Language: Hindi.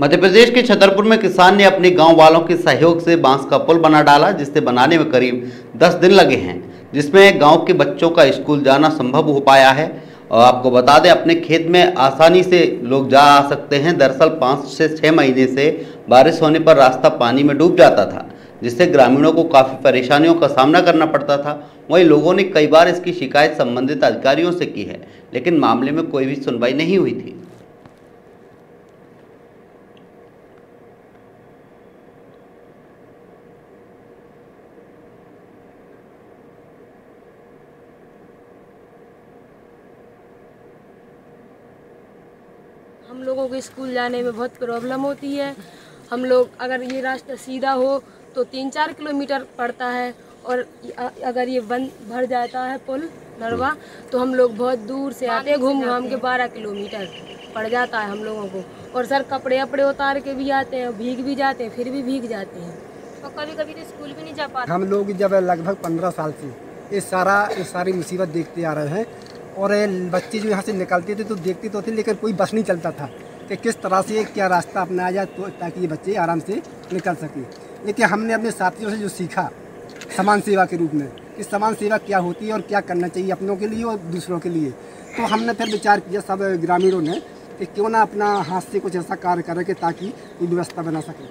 मध्य प्रदेश के छतरपुर में किसान ने अपने गाँव वालों के सहयोग से बाँस का पुल बना डाला, जिससे बनाने में करीब 10 दिन लगे हैं, जिसमें गाँव के बच्चों का स्कूल जाना संभव हो पाया है। और आपको बता दें, अपने खेत में आसानी से लोग जा आ सकते हैं। दरअसल पाँच से छः महीने से बारिश होने पर रास्ता पानी में डूब जाता था, जिससे ग्रामीणों को काफ़ी परेशानियों का सामना करना पड़ता था। वहीं लोगों ने कई बार इसकी शिकायत संबंधित अधिकारियों से की है, लेकिन मामले में कोई भी सुनवाई नहीं हुई थी। हम लोगों को स्कूल जाने में बहुत प्रॉब्लम होती है। हम लोग अगर ये रास्ता सीधा हो तो तीन चार किलोमीटर पड़ता है और अगर ये बंद भर जाता है पुल नरवा तो हम लोग बहुत दूर से आते हैं घूम घाम के बारह किलोमीटर पड़ जाता है हम लोगों को। और सर कपड़े वपड़े उतार के भी आते हैं भीग भी जाते हैं फिर भी भीग जाते हैं। और कभी कभी तो स्कूल भी नहीं जा पाते? हम लोग जब लगभग पंद्रह साल से ये सारा ये सारी मुसीबत देखते आ रहे हैं और बच्चे जो यहाँ से निकलते थे तो देखते तो थे, लेकिन कोई बस नहीं चलता था कि किस तरह से, क्या रास्ता अपनाया जाए तो ताकि ये बच्चे आराम से निकल सकें। लेकिन हमने अपने साथियों से जो सीखा समान सेवा के रूप में, कि समान सेवा क्या होती है और क्या करना चाहिए अपनों के लिए और दूसरों के लिए। तो हमने फिर विचार किया सब ग्रामीणों ने कि क्यों ना अपना हाथ से कुछ ऐसा कार्य करें कि ताकि व्यवस्था बना सके।